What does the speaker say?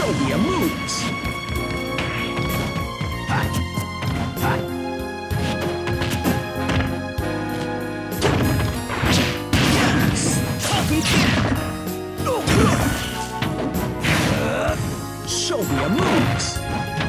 Show me your moves! Show me your moves!